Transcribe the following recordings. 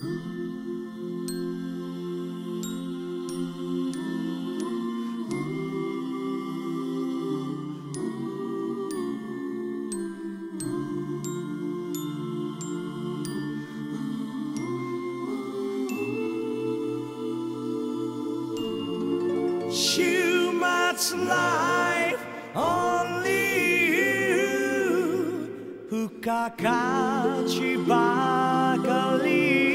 週末 life only you 付加価値ばかり求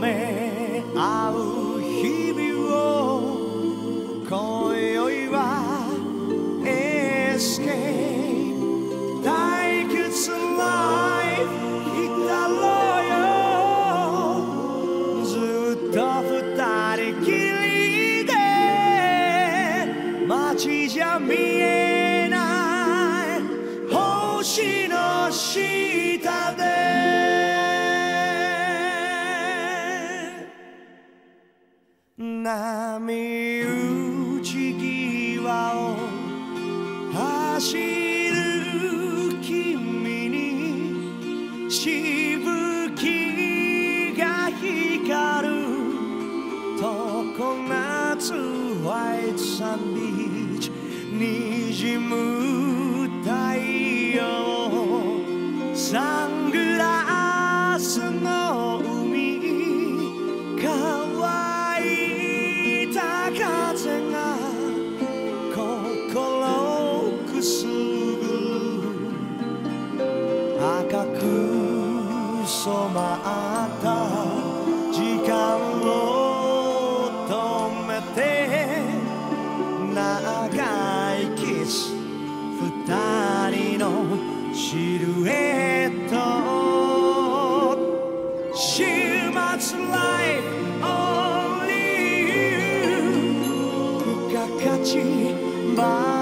め合う日々を今宵はエスケープ退屈 life 来たろよ。ずっと二人きりで街じゃ見え波打ち際を走る君にしぶきが光る常夏ホワイトサンビーチにじむ赤く染まった時間を止めて長いキス二人のシルエット週末 life only you. 付加価値ばか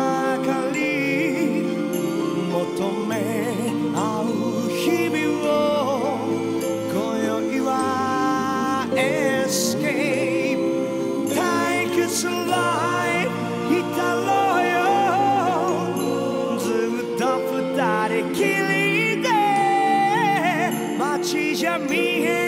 と二